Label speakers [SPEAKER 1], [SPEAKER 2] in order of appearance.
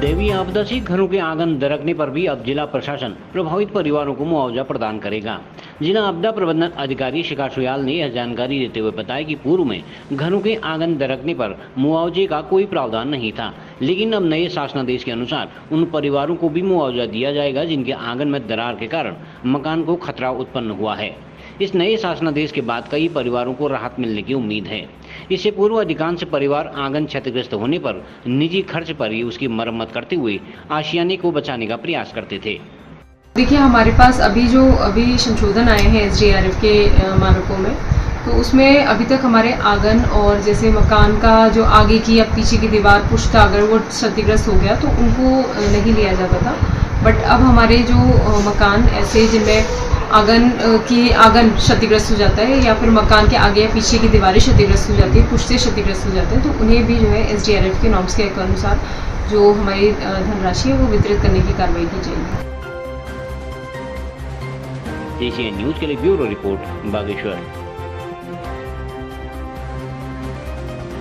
[SPEAKER 1] देवी आपदा से घरों के आँगन दरकने पर भी अब जिला प्रशासन प्रभावित परिवारों को मुआवजा प्रदान करेगा। जिला आपदा प्रबंधन अधिकारी शिखा सुयाल ने यह जानकारी देते हुए बताया कि पूर्व में घरों के आँगन दरकने पर मुआवजे का कोई प्रावधान नहीं था, लेकिन अब नए शासनादेश के अनुसार उन परिवारों को भी मुआवजा दिया जाएगा जिनके आँगन में दरार के कारण मकान को खतरा उत्पन्न हुआ है। इस नए शासनादेश के बाद कई परिवारों को राहत मिलने की उम्मीद है। इससे पूर्व अधिकांश परिवार आँगन क्षतिग्रस्त होने पर निजी खर्च पर ही उसकी मरम्मत करते हुए आशियाने को बचाने का प्रयास करते थे।
[SPEAKER 2] देखिए, हमारे पास अभी जो अभी संशोधन आए हैं एस के मानकों में तो उसमें अभी तक हमारे आँगन और जैसे मकान का जो आगे की या पीछे की दीवार पुष्ट अगर वो क्षतिग्रस्त हो गया तो उनको नहीं लिया जाता था। बट अब हमारे जो मकान ऐसे जिनमें आँगन की आँगन क्षतिग्रस्त हो जाता है या फिर मकान के आगे या पीछे की दीवारें क्षतिग्रस्त हो जाती है पुश्ते क्षतिग्रस्त हो जाते हैं तो उन्हें भी जो है एसडीआरएफ के नॉर्म्स के अनुसार जो हमारी धनराशि है, वो वितरित करने की कार्रवाई की जाएगी।
[SPEAKER 1] न्यूज़ के लिए ब्यूरो रिपोर्ट बागेश्वर।